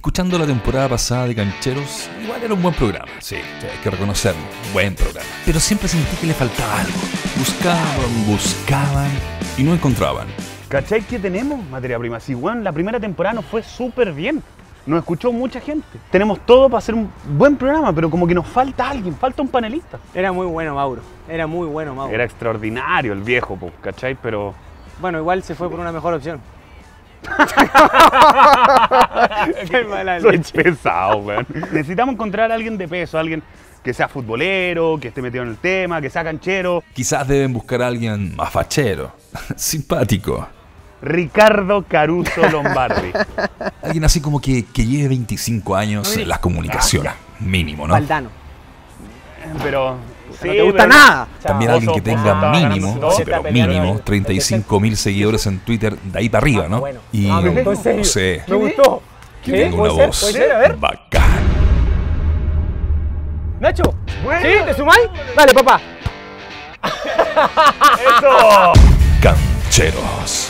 escuchando la temporada pasada de Cancheros, igual era un buen programa, sí, hay que reconocerlo, buen programa. Pero siempre sentí que le faltaba algo. Buscaban, buscaban y no encontraban. ¿Cachai que tenemos materia prima? Si, weón, la primera temporada nos fue súper bien. Nos escuchó mucha gente. Tenemos todo para hacer un buen programa, pero como que nos falta alguien, falta un panelista. Era muy bueno Mauro, era muy bueno Mauro. Era extraordinario el viejo, pues, ¿cachai? Pero Bueno, igual se fue por una mejor opción. Qué mala soy leche. pesado, weón. Necesitamos encontrar a alguien de peso, alguien que sea futbolero, que esté metido en el tema, que sea canchero. Quizás deben buscar a alguien más fachero, simpático. Ricardo Caruso Lombardi. Alguien así como que, que lleve 25 años en las comunicaciones, mínimo, ¿no? Valdano. Pero. sí, no te gusta pero- nada. También alguien que tenga mínimo, sí, pero mínimo, ahí. 35 mil seguidores en Twitter, de ahí para arriba, ¿no? bueno. Y Ah, no sé, Me gustó. que tenga una voz bacán. Nacho, Bueno. ¿sí? ¿Te sumáis? Dale, papá. ¡Eso! Cancheros.